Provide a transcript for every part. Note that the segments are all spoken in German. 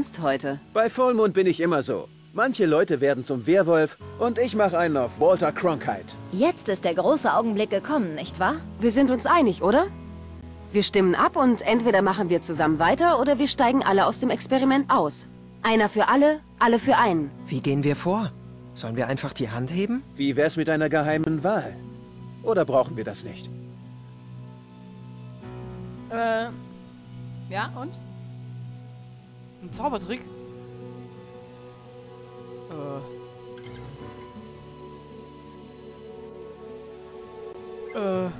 ernst heute. Bei Vollmond bin ich immer so. Manche Leute werden zum Werwolf und ich mache einen auf Walter Cronkite. Jetzt ist der große Augenblick gekommen, nicht wahr? Wir sind uns einig, oder? Wir stimmen ab und entweder machen wir zusammen weiter oder wir steigen alle aus dem Experiment aus. Einer für alle, alle für einen. Wie gehen wir vor? Sollen wir einfach die Hand heben? Wie wär's mit einer geheimen Wahl? Oder brauchen wir das nicht? Äh. Ja, und? Ein Zaubertrick? Äh. Äh.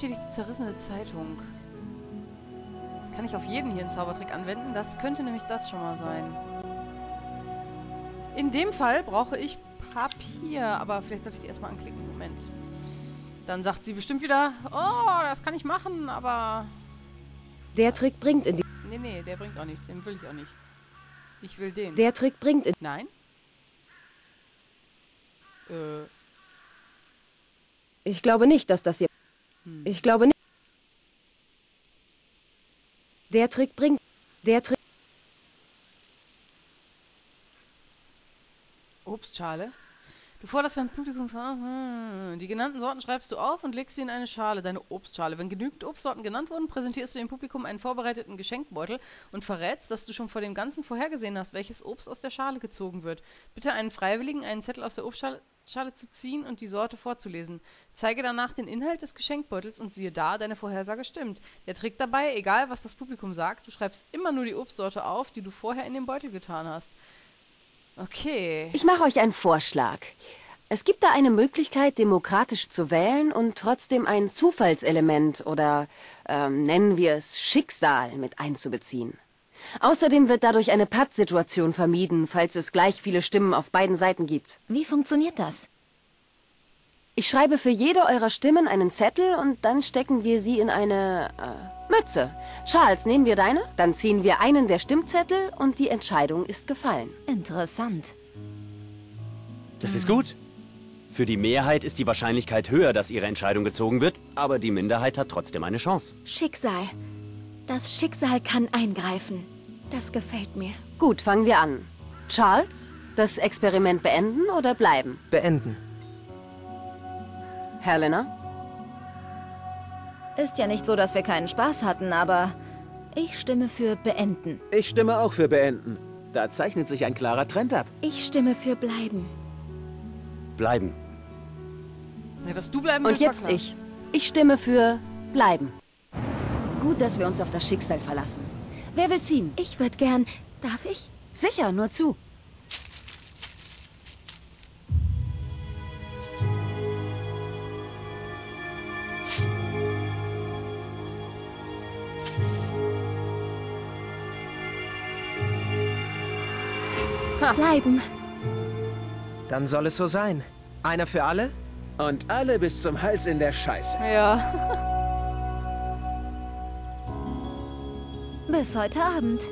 Die zerrissene Zeitung. Kann ich auf jeden hier einen Zaubertrick anwenden? Das könnte nämlich das schon mal sein. In dem Fall brauche ich Papier, aber vielleicht sollte ich die erstmal anklicken. Moment. Dann sagt sie bestimmt wieder, oh, das kann ich machen, aber... Der Trick bringt in die... Nee, nee, der bringt auch nichts. Den will ich auch nicht. Ich will den. Der Trick bringt in... Nein? Äh, Ich glaube nicht, dass das hier... Ich glaube nicht... Der Trick bringt... Der Trick... Obstschale. Du forderst beim Publikum hm. Die genannten Sorten schreibst du auf und legst sie in eine Schale, deine Obstschale. Wenn genügend Obstsorten genannt wurden, präsentierst du dem Publikum einen vorbereiteten Geschenkbeutel und verrätst, dass du schon vor dem Ganzen vorhergesehen hast, welches Obst aus der Schale gezogen wird. Bitte einen Freiwilligen, einen Zettel aus der Obstschale Schale zu ziehen und die Sorte vorzulesen. Zeige danach den Inhalt des Geschenkbeutels und siehe da, deine Vorhersage stimmt. Der Trick dabei, egal was das Publikum sagt, du schreibst immer nur die Obstsorte auf, die du vorher in den Beutel getan hast. Okay. Ich mache euch einen Vorschlag. Es gibt da eine Möglichkeit, demokratisch zu wählen und trotzdem ein Zufallselement oder ähm, nennen wir es Schicksal mit einzubeziehen. Außerdem wird dadurch eine Pattsituation vermieden, falls es gleich viele Stimmen auf beiden Seiten gibt. Wie funktioniert das? Ich schreibe für jede eurer Stimmen einen Zettel und dann stecken wir sie in eine äh, Mütze. Charles, nehmen wir deine? Dann ziehen wir einen der Stimmzettel und die Entscheidung ist gefallen. Interessant. Das ist gut. Für die Mehrheit ist die Wahrscheinlichkeit höher, dass ihre Entscheidung gezogen wird, aber die Minderheit hat trotzdem eine Chance. Schicksal. Das Schicksal kann eingreifen. Das gefällt mir. Gut, fangen wir an. Charles, das Experiment beenden oder bleiben? Beenden. Helena? Ist ja nicht so, dass wir keinen Spaß hatten, aber ich stimme für beenden. Ich stimme auch für beenden. Da zeichnet sich ein klarer Trend ab. Ich stimme für bleiben. Bleiben. Ja, dass du bleiben Und willst, jetzt ich. Ich stimme für bleiben. Gut, dass wir uns auf das Schicksal verlassen. Wer will ziehen? Ich würde gern. Darf ich? Sicher, nur zu. Bleiben. Dann soll es so sein. Einer für alle? Und alle bis zum Hals in der Scheiße. Ja. Bis heute Abend.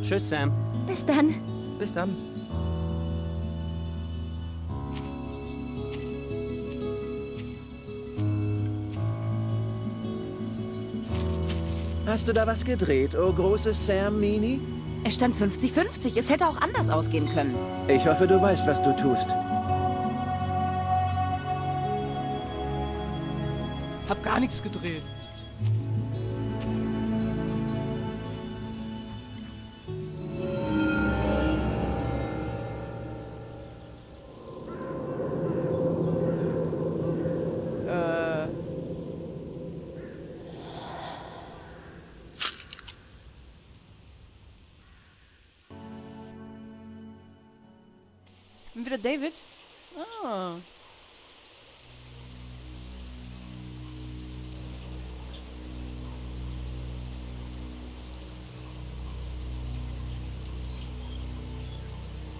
Tschüss, Sam. Bis dann. Bis dann. Hast du da was gedreht, oh großes Sam Mini? Es stand 50-50. Es hätte auch anders ausgehen können. Ich hoffe, du weißt, was du tust. Hab gar nichts gedreht. Bin wieder David? Ah.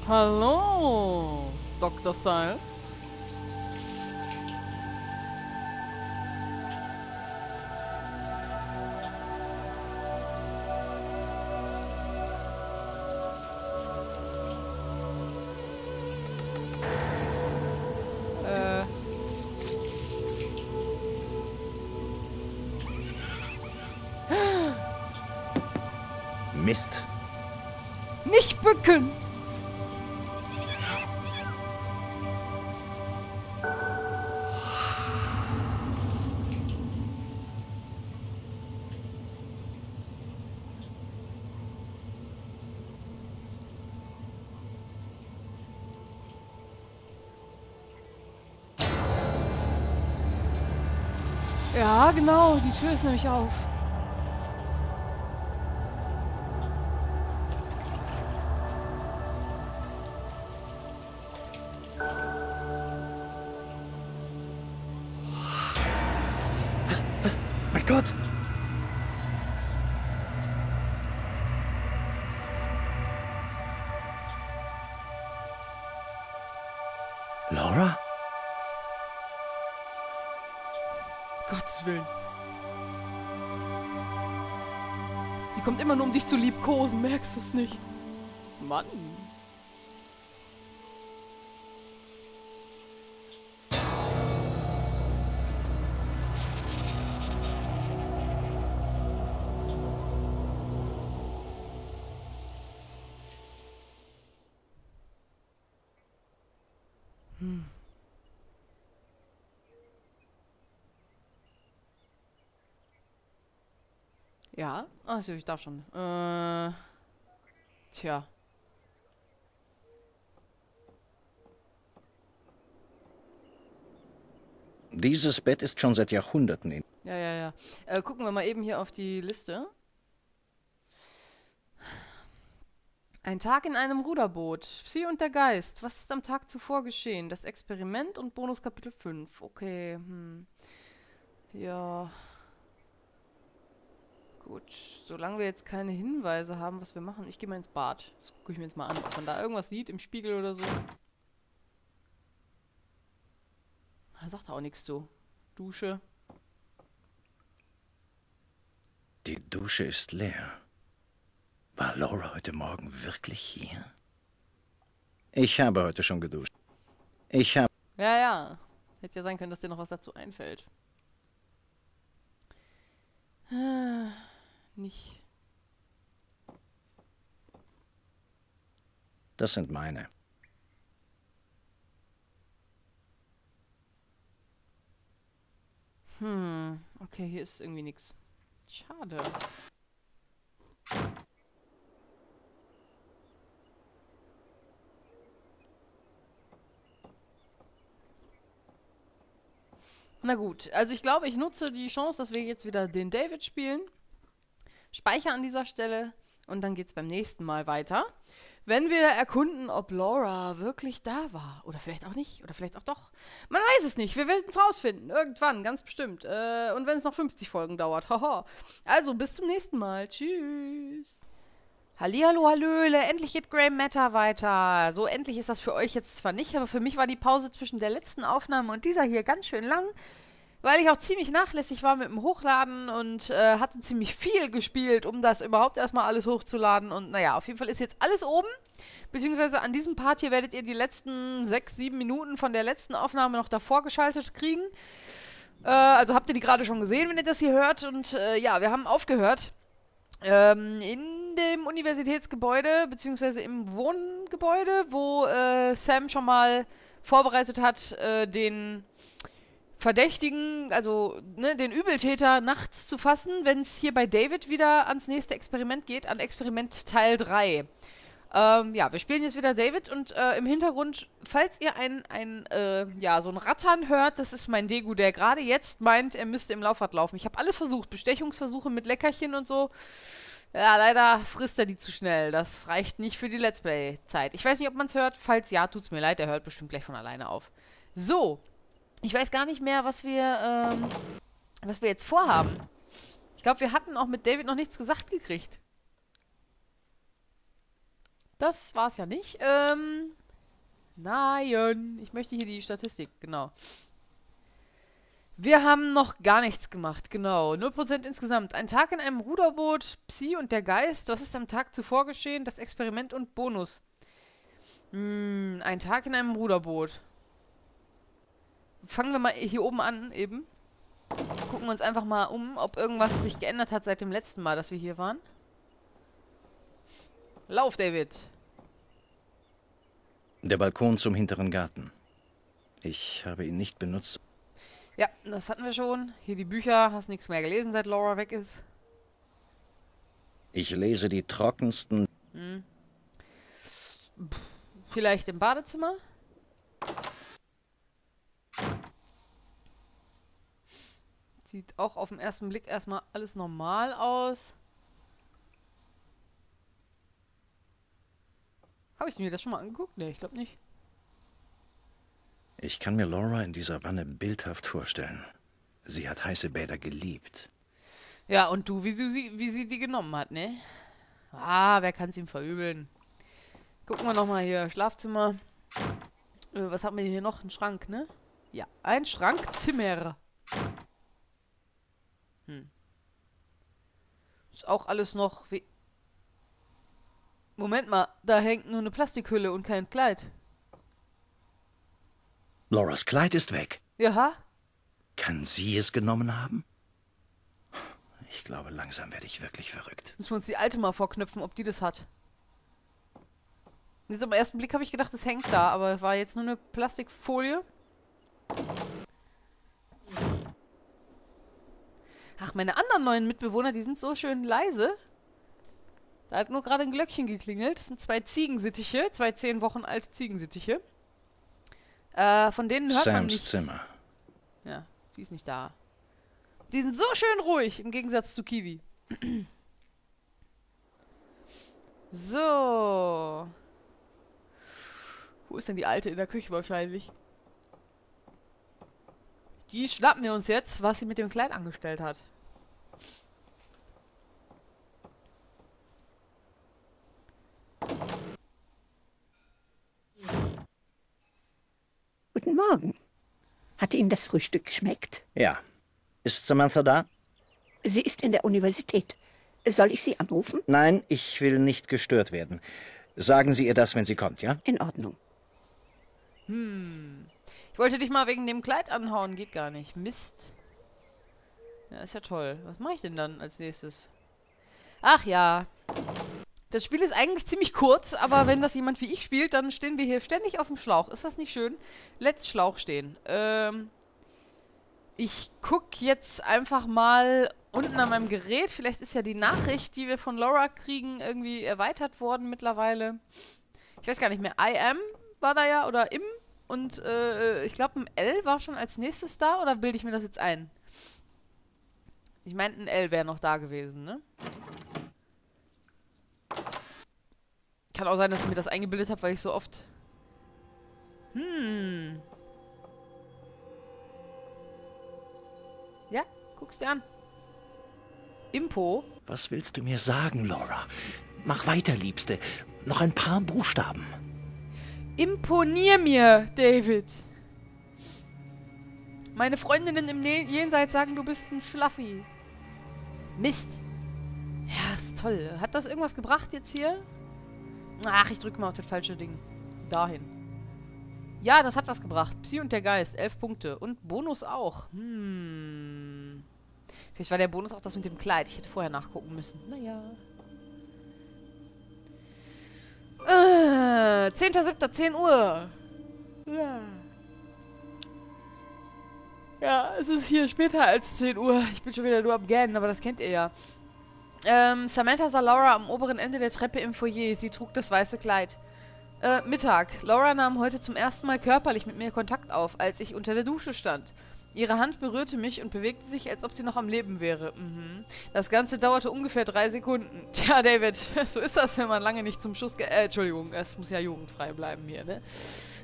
Hallo, Dr. Styles. Ja, genau, die Tür ist nämlich auf. Mein Gott! Nur, um dich zu liebkosen, merkst du es nicht? Mann. Ja, achso, ich darf schon. Äh, tja. Dieses Bett ist schon seit Jahrhunderten in. Ja, ja, ja. Äh, gucken wir mal eben hier auf die Liste. Ein Tag in einem Ruderboot. Psi und der Geist. Was ist am Tag zuvor geschehen? Das Experiment und Bonus Kapitel 5. Okay, hm. Ja. Gut, solange wir jetzt keine Hinweise haben, was wir machen. Ich gehe mal ins Bad. Das gucke ich mir jetzt mal an, ob man da irgendwas sieht im Spiegel oder so. Da sagt er auch nichts zu. Dusche. Die Dusche ist leer. War Laura heute Morgen wirklich hier? Ich habe heute schon geduscht. Ich habe. Ja, ja. Hätte ja sein können, dass dir noch was dazu einfällt. Nicht. Das sind meine. Hm, okay, hier ist irgendwie nichts. Schade. Na gut, also ich glaube, ich nutze die Chance, dass wir jetzt wieder den David spielen. Speichere an dieser Stelle und dann geht's beim nächsten Mal weiter. Wenn wir erkunden, ob Laura wirklich da war. Oder vielleicht auch nicht. Oder vielleicht auch doch. Man weiß es nicht. Wir werden es rausfinden. Irgendwann, ganz bestimmt. Äh, und wenn es noch 50 Folgen dauert. Haha. also, bis zum nächsten Mal. Tschüss. Hallihallo, Hallöle. Endlich geht Grey Matter weiter. So endlich ist das für euch jetzt zwar nicht, aber für mich war die Pause zwischen der letzten Aufnahme und dieser hier ganz schön lang weil ich auch ziemlich nachlässig war mit dem Hochladen und äh, hatte ziemlich viel gespielt, um das überhaupt erstmal alles hochzuladen. Und naja, auf jeden Fall ist jetzt alles oben. Beziehungsweise an diesem Part hier werdet ihr die letzten sechs, sieben Minuten von der letzten Aufnahme noch davor geschaltet kriegen. Äh, also habt ihr die gerade schon gesehen, wenn ihr das hier hört. Und äh, ja, wir haben aufgehört. Ähm, in dem Universitätsgebäude, beziehungsweise im Wohngebäude, wo äh, Sam schon mal vorbereitet hat, äh, den Verdächtigen, also ne, den Übeltäter nachts zu fassen, wenn es hier bei David wieder ans nächste Experiment geht, an Experiment Teil 3. Ähm, ja, wir spielen jetzt wieder David und äh, im Hintergrund, falls ihr ein, ein äh, ja, so ein Rattern hört, das ist mein Degu, der gerade jetzt meint, er müsste im Laufrad laufen. Ich habe alles versucht, Bestechungsversuche mit Leckerchen und so. Ja, leider frisst er die zu schnell. Das reicht nicht für die Let's Play-Zeit. Ich weiß nicht, ob man es hört. Falls ja, tut's mir leid, er hört bestimmt gleich von alleine auf. So, ich weiß gar nicht mehr, was wir, ähm, was wir jetzt vorhaben. Ich glaube, wir hatten auch mit David noch nichts gesagt gekriegt. Das war's ja nicht. Ähm, nein, ich möchte hier die Statistik, genau. Wir haben noch gar nichts gemacht, genau. 0% insgesamt. Ein Tag in einem Ruderboot, Psi und der Geist. Was ist am Tag zuvor geschehen? Das Experiment und Bonus. Hm, ein Tag in einem Ruderboot fangen wir mal hier oben an eben. Gucken uns einfach mal um, ob irgendwas sich geändert hat seit dem letzten Mal, dass wir hier waren. Lauf, David. Der Balkon zum hinteren Garten. Ich habe ihn nicht benutzt. Ja, das hatten wir schon. Hier die Bücher. Hast nichts mehr gelesen, seit Laura weg ist. Ich lese die trockensten. Vielleicht im Badezimmer? Sieht auch auf den ersten Blick erstmal alles normal aus. Habe ich mir das schon mal angeguckt? Ne, ich glaube nicht. Ich kann mir Laura in dieser Wanne bildhaft vorstellen. Sie hat heiße Bäder geliebt. Ja, und du, wie sie, wie sie die genommen hat, ne? Ah, wer kann's ihm verübeln? Gucken wir nochmal hier. Schlafzimmer. Äh, was haben wir hier noch? Ein Schrank, ne? Ja, ein Schrankzimmer. Ist auch alles noch wie... Moment mal, da hängt nur eine Plastikhülle und kein Kleid. Lauras Kleid ist weg. Ja? Kann sie es genommen haben? Ich glaube, langsam werde ich wirklich verrückt. Müssen wir uns die alte mal vorknüpfen, ob die das hat. Jetzt am ersten Blick habe ich gedacht, es hängt da, aber war jetzt nur eine Plastikfolie. Ach, meine anderen neuen Mitbewohner, die sind so schön leise. Da hat nur gerade ein Glöckchen geklingelt. Das sind zwei Ziegensittiche, zwei zehn Wochen alte Ziegensittiche. Äh, von denen hört man Sams nichts. Zimmer. Ja, die ist nicht da. Die sind so schön ruhig, im Gegensatz zu Kiwi. so. Wo ist denn die Alte in der Küche wahrscheinlich? Die schnappen wir uns jetzt, was sie mit dem Kleid angestellt hat. Guten Morgen. Hat Ihnen das Frühstück geschmeckt? Ja. Ist Samantha da? Sie ist in der Universität. Soll ich Sie anrufen? Nein, ich will nicht gestört werden. Sagen Sie ihr das, wenn sie kommt, ja? In Ordnung. Ich wollte dich mal wegen dem Kleid anhauen, geht gar nicht. Mist. Ja, ist ja toll. Was mache ich denn dann als nächstes? Ach ja. Das Spiel ist eigentlich ziemlich kurz, aber wenn das jemand wie ich spielt, dann stehen wir hier ständig auf dem Schlauch. Ist das nicht schön? Let's Schlauch stehen. Ähm, ich guck jetzt einfach mal unten an meinem Gerät. Vielleicht ist ja die Nachricht, die wir von Laura kriegen, irgendwie erweitert worden mittlerweile. Ich weiß gar nicht mehr. I am war da ja oder im und äh, ich glaube ein L war schon als nächstes da oder bilde ich mir das jetzt ein? Ich meine, ein L wäre noch da gewesen, ne? Kann auch sein, dass ich mir das eingebildet habe, weil ich so oft. Hm. Ja, guck's dir an. Impo. Was willst du mir sagen, Laura? Mach weiter, Liebste. Noch ein paar Buchstaben. Imponier mir, David. Meine Freundinnen im Jenseits sagen, du bist ein Schlaffi. Mist. Ja, ist toll. Hat das irgendwas gebracht jetzt hier? Ach, ich drücke mal auf das falsche Ding. Dahin. Ja, das hat was gebracht. Psi und der Geist, elf Punkte. Und Bonus auch. Hm. Vielleicht war der Bonus auch das mit dem Kleid. Ich hätte vorher nachgucken müssen. Naja. Äh, 10.07., 10 Uhr. Ja. Ja, es ist hier später als 10 Uhr. Ich bin schon wieder nur am Gähnen, aber das kennt ihr ja. Ähm, Samantha sah Laura am oberen Ende der Treppe im Foyer. Sie trug das weiße Kleid. Äh, Mittag. Laura nahm heute zum ersten Mal körperlich mit mir Kontakt auf, als ich unter der Dusche stand. Ihre Hand berührte mich und bewegte sich, als ob sie noch am Leben wäre. Mhm. Das Ganze dauerte ungefähr drei Sekunden. Tja, David, so ist das, wenn man lange nicht zum Schuss... Ge äh, Entschuldigung, es muss ja jugendfrei bleiben hier, ne?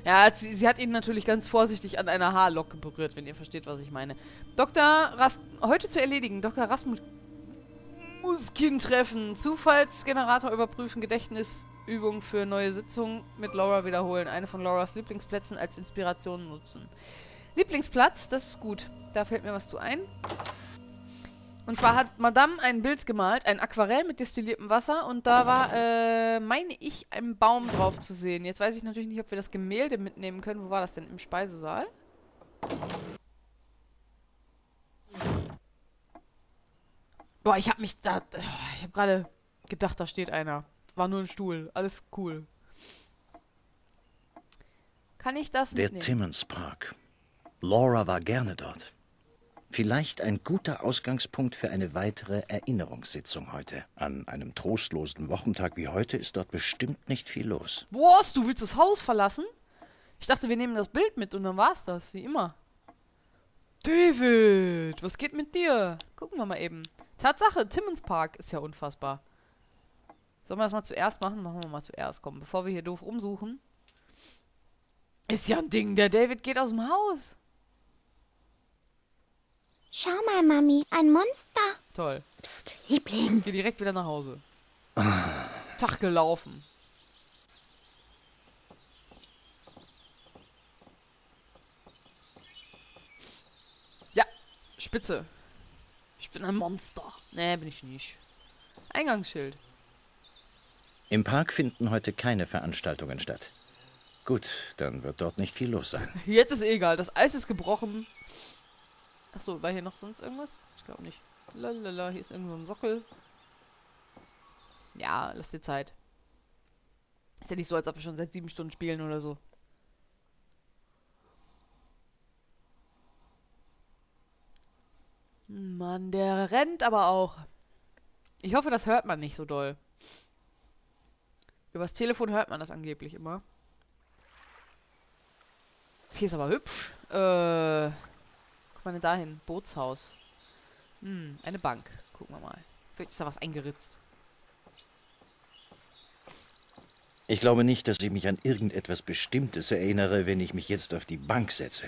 Ja, sie, sie hat ihn natürlich ganz vorsichtig an einer Haarlocke berührt, wenn ihr versteht, was ich meine. Dr. Ras... Heute zu erledigen. Dr. Rasmus... Muskin treffen. Zufallsgenerator überprüfen. Gedächtnisübung für neue Sitzungen mit Laura wiederholen. Eine von Lauras Lieblingsplätzen als Inspiration nutzen. Lieblingsplatz, das ist gut. Da fällt mir was zu ein. Und zwar hat Madame ein Bild gemalt, ein Aquarell mit destilliertem Wasser und da war, äh, meine ich, ein Baum drauf zu sehen. Jetzt weiß ich natürlich nicht, ob wir das Gemälde mitnehmen können. Wo war das denn? Im Speisesaal? Boah, ich hab mich da, ich hab gerade gedacht, da steht einer. War nur ein Stuhl. Alles cool. Kann ich das Der mitnehmen? Timmons Park. Laura war gerne dort. Vielleicht ein guter Ausgangspunkt für eine weitere Erinnerungssitzung heute. An einem trostlosen Wochentag wie heute ist dort bestimmt nicht viel los. Was? Du willst das Haus verlassen? Ich dachte, wir nehmen das Bild mit und dann war's das, wie immer. David, was geht mit dir? Gucken wir mal eben. Tatsache, Timmons Park ist ja unfassbar. Sollen wir das mal zuerst machen? Machen wir mal zuerst, komm, bevor wir hier doof rumsuchen. Ist ja ein Ding, der David geht aus dem Haus. Schau mal, Mami, ein Monster. Toll. Psst, Liebling. Geh direkt wieder nach Hause. Tag gelaufen. Ja, spitze. Ich bin ein Monster. Nee, bin ich nicht. Eingangsschild. Im Park finden heute keine Veranstaltungen statt. Gut, dann wird dort nicht viel los sein. Jetzt ist eh egal, das Eis ist gebrochen. Achso, war hier noch sonst irgendwas? Ich glaube nicht. Lalala, hier ist irgendwo ein Sockel. Ja, lass dir Zeit. Ist ja nicht so, als ob wir schon seit sieben Stunden spielen oder so. Mann, der rennt aber auch. Ich hoffe, das hört man nicht so doll. Übers Telefon hört man das angeblich immer. Hier ist aber hübsch. Äh, guck mal denn dahin. Bootshaus. Hm, eine Bank. Gucken wir mal. Vielleicht ist da was eingeritzt. Ich glaube nicht, dass ich mich an irgendetwas Bestimmtes erinnere, wenn ich mich jetzt auf die Bank setze.